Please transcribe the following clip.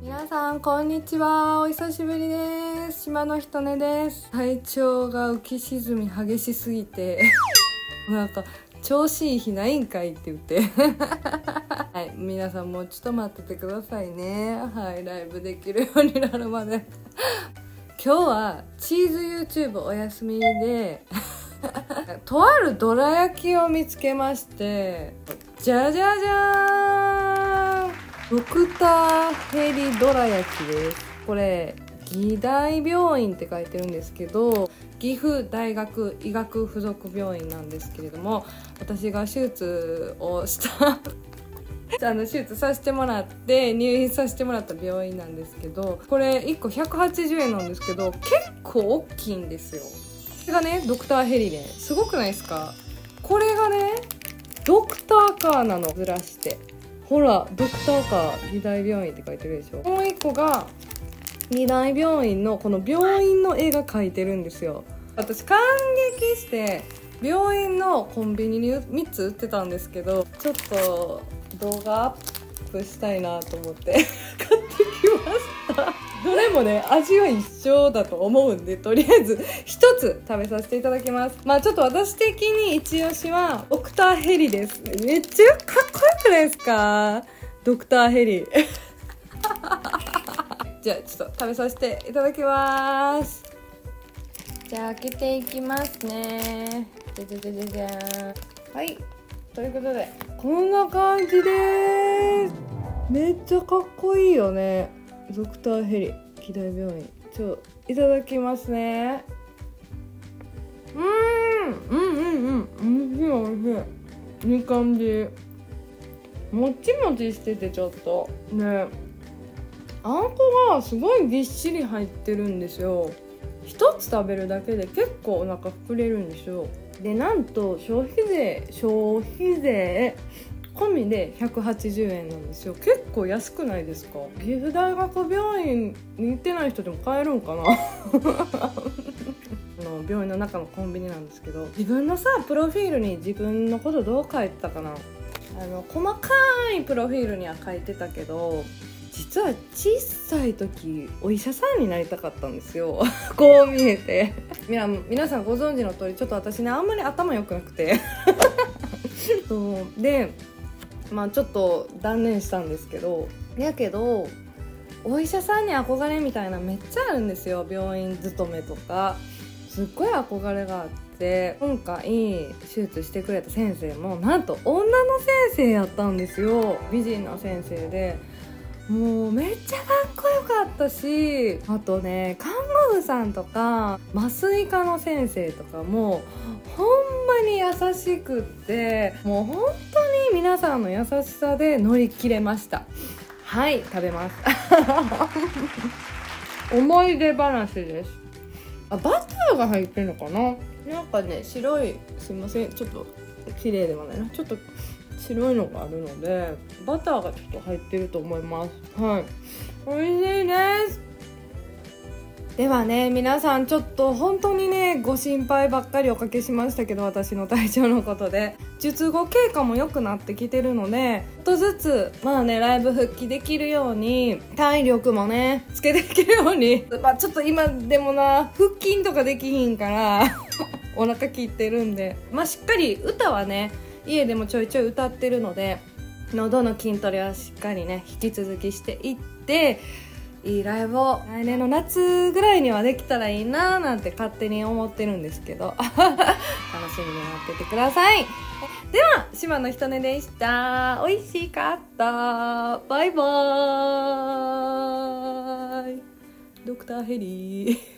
皆さんこんにちは。お久しぶりです。島のひとねです。体調が浮き沈み激しすぎて。なんか調子いい日ないんかいって言って。はい。皆さんもうちょっと待っててくださいね。はい。ライブできるようになるまで。今日はチーズ YouTube お休みで。とあるどら焼きを見つけまして。じゃじゃじゃーんドクターヘリどら焼きです。これ義大病院って書いてるんですけど岐阜大学医学附属病院なんですけれども私が手術をした あの手術させてもらって入院させてもらった病院なんですけどこれ1個180円なんですけど結構大きいんですよ。これがねドクターヘリですごくないですか？これがねドクターカーなのずらして。ほらドクターカー義大病院って書いてるでしょ。もう1個が二大病院のこの病院の絵が描いてるんですよ。私感激して病院のコンビニに3つ売ってたんですけどちょっと動画アップしたいなと思って。買ってきました。どれもね味は一緒だと思うんでとりあえず1つ食べさせていただきます。まあちょっと私的に一押しはドクターヘリです。めっちゃかっこよくないですか。ドクターヘリ。じゃあちょっと食べさせていただきます。じゃあ開けていきますね。じゃじゃじゃじゃじゃはい。ということでこんな感じです。めっちゃかっこいいよね。ドクターヘリ。機大病院。ちょいただきますね。うーん。うんうんうん。おいしいおいしい。いい感じもちもちしててちょっと。ね。あんこがすごいぎっしり入ってるんですよ。一つ食べるだけで結構お腹膨れるんですよ。でなんと消費税消費税込みで180円なんですよ。結構安くないですか？岐阜大学病院に行ってない人でも買えるんかな？の病院の中のコンビニなんですけど。自分のさプロフィールに自分のことどう書いてたかな？あの細かいプロフィールには書いてたけど実は小さい時お医者さんになりたかったんですよ。こう見えて。皆皆さんご存知の通りちょっと私ねあんまり頭良くなくて。そう。でまあちょっと断念したんですけどやけどお医者さんに憧れみたいなめっちゃあるんですよ。病院勤めとか。すっごい憧れがあって今回手術してくれた先生もなんと女の先生やったんですよ。美人な先生で。もうめっちゃかっこよかったしあとね看護婦さんとか麻酔科の先生とかもほんまに優しくってもう本当に皆さんの優しさで乗り切れました。はい食べます。思い出話です。あバターが入ってるのかな？なんかね白いすいませんちょっと綺麗ではないな。ちょっと白いのがあるのでバターがちょっと入ってると思います。はい。美味しいです。ではね皆さんちょっと本当にねご心配ばっかりおかけしましたけど私の体調のことで。術後経過も良くなってきてるのでちょっとずつまあねライブ復帰できるように体力もねつけていけるように。まあちょっと今でもな腹筋とかできひんから お腹切ってるんで。まあしっかり歌はね家でもちょいちょい歌ってるので喉の筋トレはしっかりね引き続きしていっていいライブを。来年の夏ぐらいにはできたらいいなーなんて勝手に思ってるんですけど。楽しみに待っててください。では島のひとねでした。美味しかった。バイバーイ。ドクターヘリー。